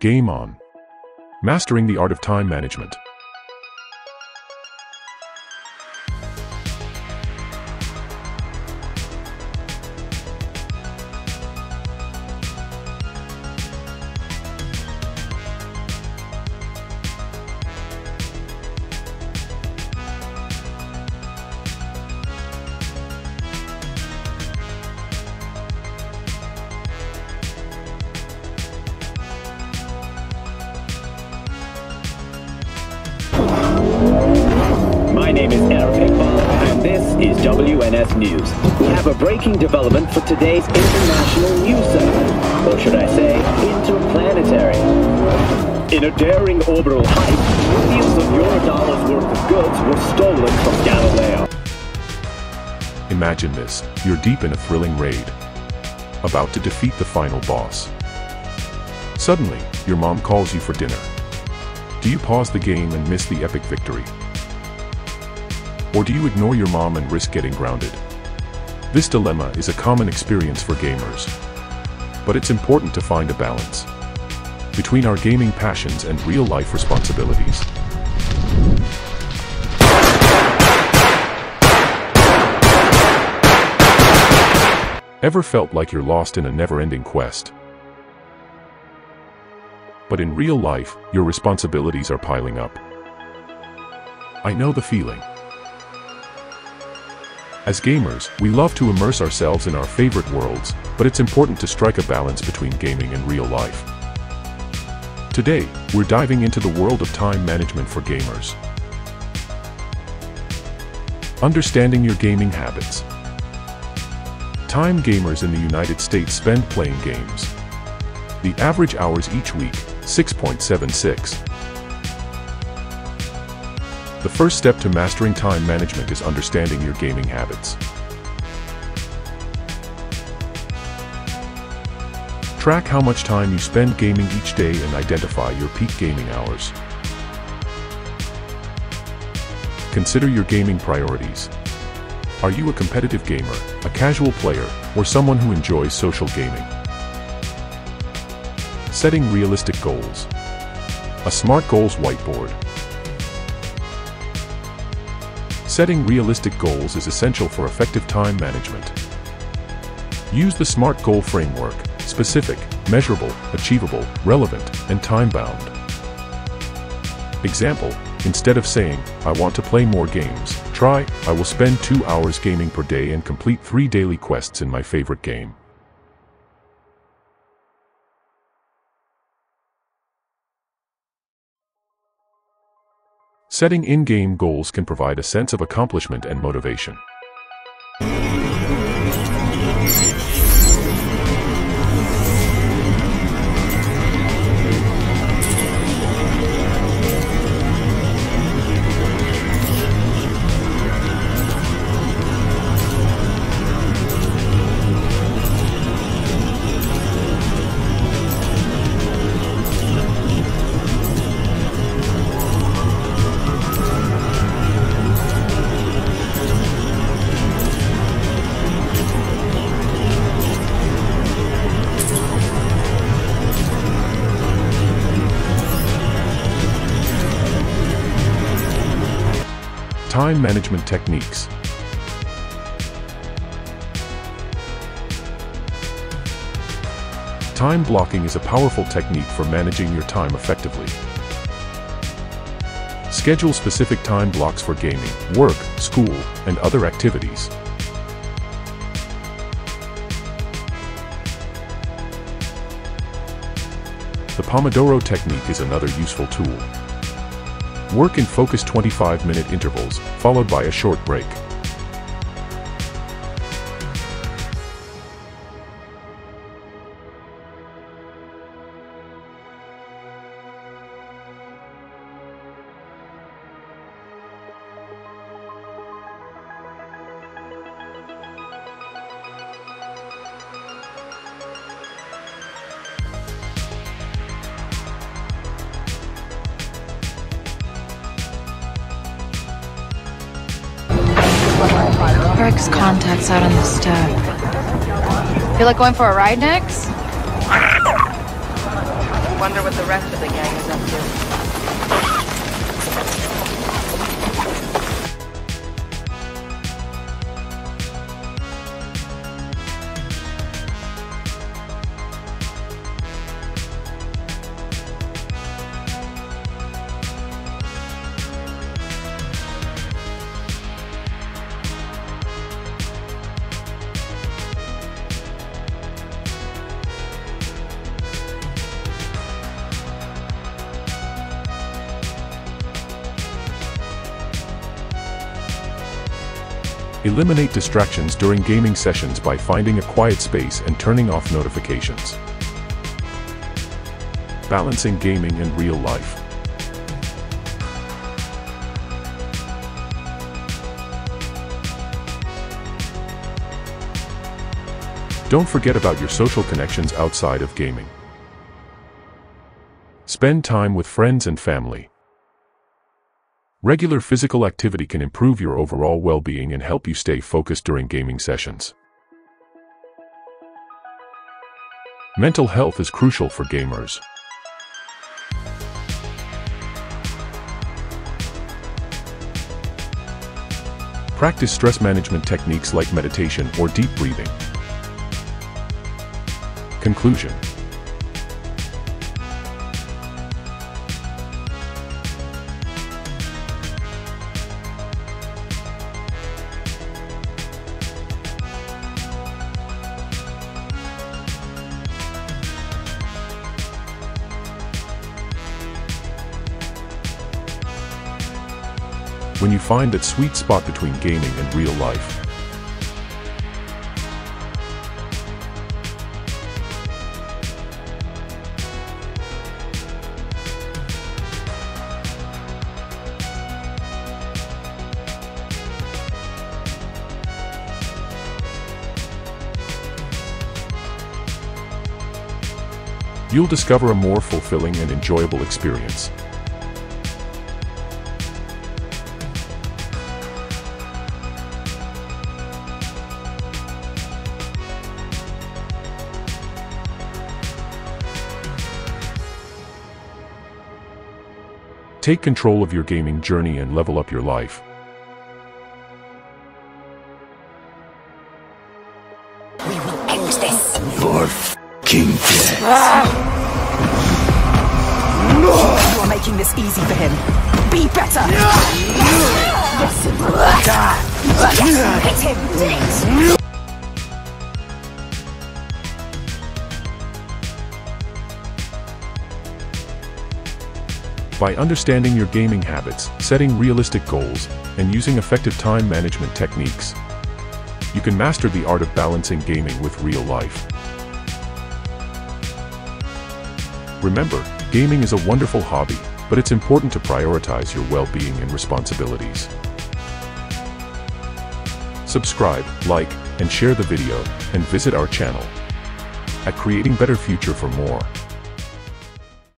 Game on. Mastering the art of time management. My name is Eric and this is WNS News. We have a breaking development for today's international news segment, or should I say, interplanetary. In a daring orbital heist, millions of your dollars worth of goods were stolen from Galileo. Imagine this, you're deep in a thrilling raid. About to defeat the final boss. Suddenly, your mom calls you for dinner. Do you pause the game and miss the epic victory? Or do you ignore your mom and risk getting grounded? This dilemma is a common experience for gamers. But it's important to find a balance between our gaming passions and real-life responsibilities. Ever felt like you're lost in a never-ending quest? But in real life, your responsibilities are piling up. I know the feeling. As gamers, we love to immerse ourselves in our favorite worlds, but it's important to strike a balance between gaming and real life. Today, we're diving into the world of time management for gamers. Understanding your gaming habits. Time gamers in the United States spend playing games. The average hours each week, 6.76. The first step to mastering time management is understanding your gaming habits. Track how much time you spend gaming each day and identify your peak gaming hours. Consider your gaming priorities. Are you a competitive gamer, a casual player, or someone who enjoys social gaming? Setting realistic goals. A SMART Goals whiteboard. Setting realistic goals is essential for effective time management. Use the SMART Goal framework, specific, measurable, achievable, relevant, and time-bound. Example, instead of saying, I want to play more games, try, I will spend two hours gaming per day and complete three daily quests in my favorite game. Setting in-game goals can provide a sense of accomplishment and motivation. Time management techniques. Time blocking is a powerful technique for managing your time effectively. Schedule specific time blocks for gaming, work, school, and other activities. The Pomodoro technique is another useful tool. Work in focused 25-minute intervals, followed by a short break. Eric's contacts out on the step. Feel like going for a ride next? Wonder what the rest of the gang is up to. Eliminate distractions during gaming sessions by finding a quiet space and turning off notifications. Balancing gaming and real life. Don't forget about your social connections outside of gaming. Spend time with friends and family. Regular physical activity can improve your overall well-being and help you stay focused during gaming sessions. Mental health is crucial for gamers. Practice stress management techniques like meditation or deep breathing. Conclusion When you find that sweet spot between gaming and real life, you'll discover a more fulfilling and enjoyable experience. Take control of your gaming journey and level up your life. We will end this. You're f***ing dead. You're making this easy for him. Be better. Yes, hit him. By understanding your gaming habits, setting realistic goals, and using effective time management techniques, you can master the art of balancing gaming with real life. Remember, gaming is a wonderful hobby, but it's important to prioritize your well-being and responsibilities. Subscribe, like, and share the video, and visit our channel at Creating Better Future for more.